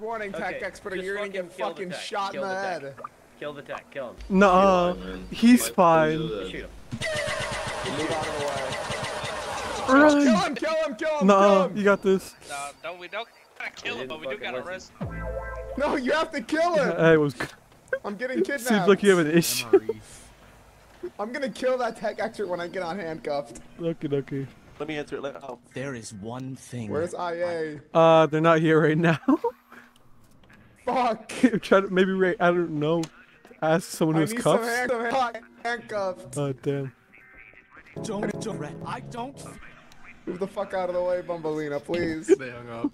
warning, tech Okay, expert, just you're gonna get kill fucking tech, shot in kill the the tech. head. Kill the tech. Kill him. Nuh-uh. He's Why fine. Shoot him. Move out of the way. Run. Kill him, kill him, kill him, Nuh-uh. kill You got this. No, don't we don't gotta kill him, but we do gotta fucking arrest No, you have to kill him. Hey, it was. I'm getting kidnapped. Seems like you have an issue. I'm gonna kill that tech expert when I get on handcuffed. okay, okay. Let me answer it. Let, oh. There is one thing. Where's IA? Uh, they're not here right now. Fuck. Try to maybe Ray. I don't know. Ask someone I who's need some cuffs. hand- some hand- handcuffed. Oh damn. Don't, don't, I don't. Move the fuck out of the way, Bumbleina, please. They hung up.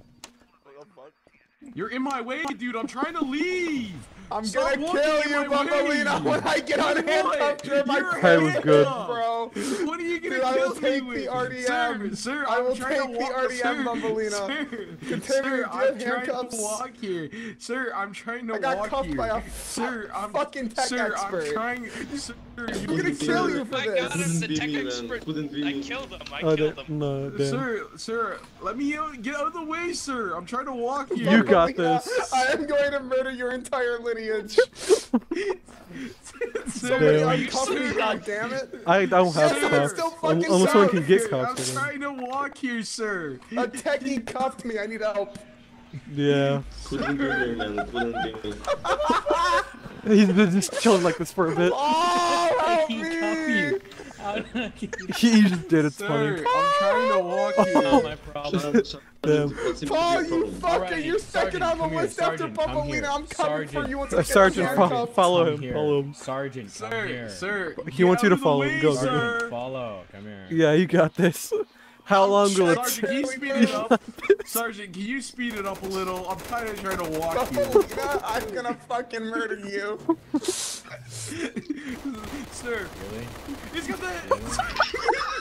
You're in my way, dude. I'm trying to leave. I'm Stop gonna kill you, my Bumbleina, when I get on What? handcuffed. You're my You're was good. bro. What are you gonna Dude, I will kill take me the with? RDM. Sir, sir, I I'm will trying take to the walk, RDM, sir, Bumbleina. Sir, Continue, sir, I'm have trying to walk here. Sir, I'm trying to I got cuffed here. by a sir, I'm fucking tech sir, expert. I'm trying. Sir, I'm gonna kill you for I got this. him. The tech be me, man. expert. Couldn't I killed him. I Oh, killed that, him. no. Sir, sir, let me out, get out of the way, sir. I'm trying to walk here. You got this. I am going to murder your entire lineage. Somebody Sir, uncuff me, goddammit. I don't have Sir, cuffs. still Un- fucking Unless someone sound. can get Sir, cuffs. I'm I trying to walk here, sir. A techie cuffed me. I need help. Yeah. Couldn't be me, man. Couldn't be me. He's been just chilling like this for a bit. Oh, help He me! cuff you. How did I He just did. It's Sir, funny. I'm trying to walk Not here. my problem. Damn. what seems to be Paul, you problem? fucker! Alrighty, You're second Sergeant, on the come here, list after Sergeant, come Bumbleina. I'm coming for you once I Uh, Sergeant, on fo- follow Come him. here. Follow him. Sergeant, come Sir, here. sir. He wants you to of the follow him. Go, go, go. Follow. Come here. Yeah, you got this. How long will it Sergeant, can you speed it up? Sergeant, can you speed it up a little? I'm kind of trying to walk here. Bumbleina, I'm gonna fucking murder you. Sir, Really? he's got the.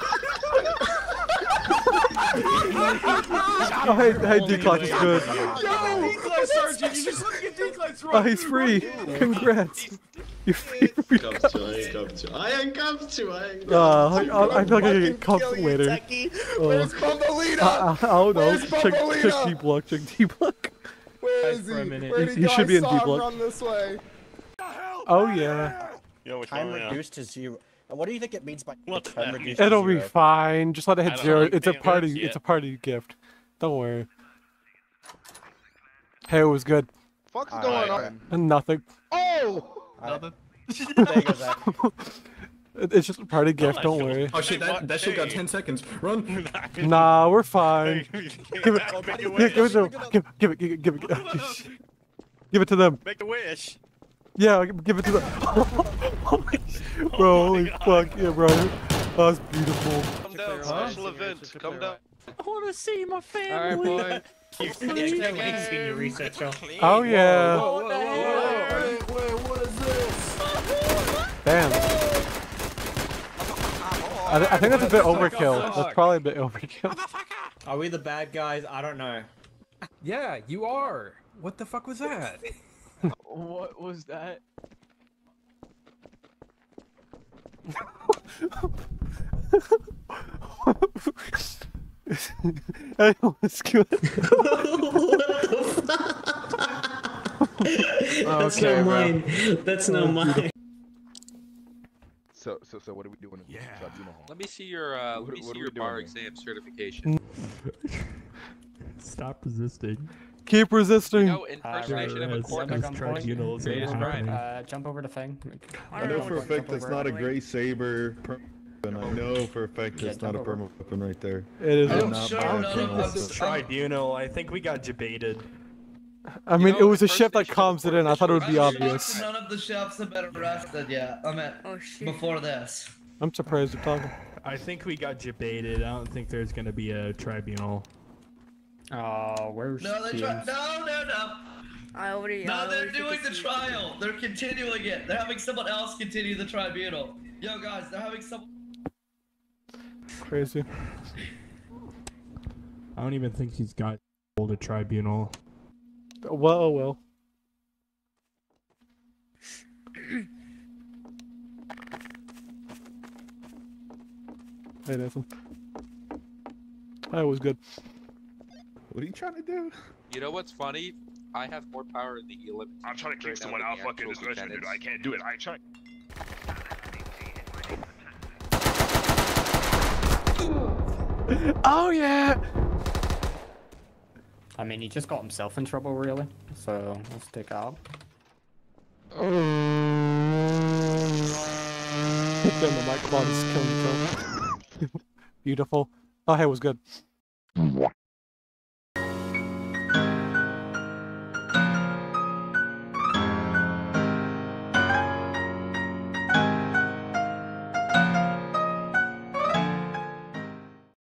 Oh, hey, hey, D-Clock is good. Yo, decline, Sergeant. You just let me get declines Oh, he's free. Congrats. You're free. Cuffed you, I ain't cuffed you. I ain't cuffed you, I ain't Uh, cuffed you. I, I feel like I Fucking get cuffed later. techie. Oh. Where's Bumbleina? I, I, I don't know. Where's Check, check D-Block. Check D-Block. Where is for a he? minute. Where'd He- he, he should be in saw D him block. Run this way. Oh yeah. Yo, which Time one? now? reduced to zero. And What do you think it means by What time reduced to It'll be zero? fine. Just let it hit zero. It's a party. hurt It's a party gift. Don't worry. Hey, it was good. Fuck's All going right. on? And nothing. Oh! Nothing. There goes that. It- It's just a party gift. Don't worry. Oh shit, that, that shit got 10 seconds. Run. Nah, we're fine. Give it. Give, it. Give, give it. Give it. Give it. Give it. Give it to them. Make a wish. Yeah, give give it to them. bro, holy fuck, yeah, bro. That's beautiful. Come down. Special event. Come down. I want to see my family. Alright, boy. You Senior reset show. Oh yeah. Whoa, whoa, whoa, whoa. Wait, wait, what is this? Damn. I, th- I think that's a bit overkill. That's probably a bit overkill. Are we the bad guys? I don't know. Yeah, you are. What the fuck was that? What was that? Hey, what's good? That's okay, not mine. That's not mine. So, so, so, what are we doing? Yeah. Let me see your uh, What- let me see your bar doing exam certification. Stop resisting. Keep resisting. No impersonation of a court. This tribunal is Greatest. Uh, jump over to Fang. I know for a fact that's not a gray saber. And I know for a fact Yeah, that's not a jump perma weapon right there. It is. I a- not Sure, buying none perma of weapon. this tribunal. I think we got debated. I mean, know, it was a first ship that should calms it in. I thought it would be obvious. None of the chefs have been arrested yet. I mean, Oh before this. I'm surprised you're talking. I think we got debated. I don't think there's gonna be a tribunal. Oh, where's No, they try. No, no, no. I already. I No, they're already doing the see- trial. They're continuing it. They're having someone else continue the tribunal. Yo, guys, they're having someone. Crazy. I don't even think he's got hold a tribunal. Well, oh well. Hey, Nathan. That was good. What are you trying to do? You know what's funny? I have more power in the E11. I'm trying to kick someone out fucking this mission, dude. I can't do it. I try. Oh yeah. I mean, he just got himself in trouble, really. So let's take out. Then the microphone is killing the Beautiful. Oh, hey, was good.